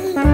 Bye.